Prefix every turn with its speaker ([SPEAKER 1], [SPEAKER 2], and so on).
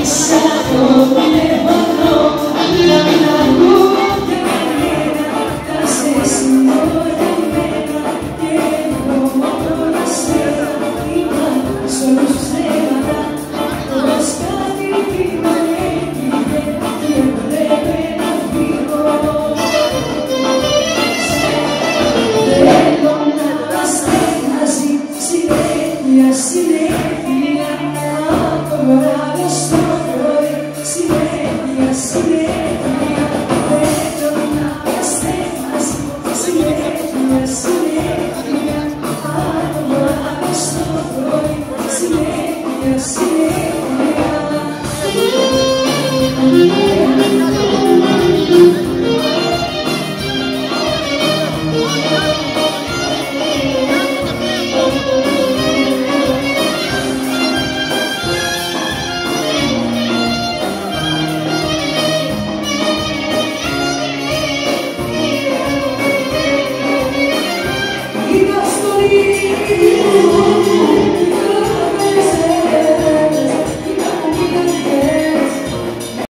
[SPEAKER 1] i'm suffer Thank you.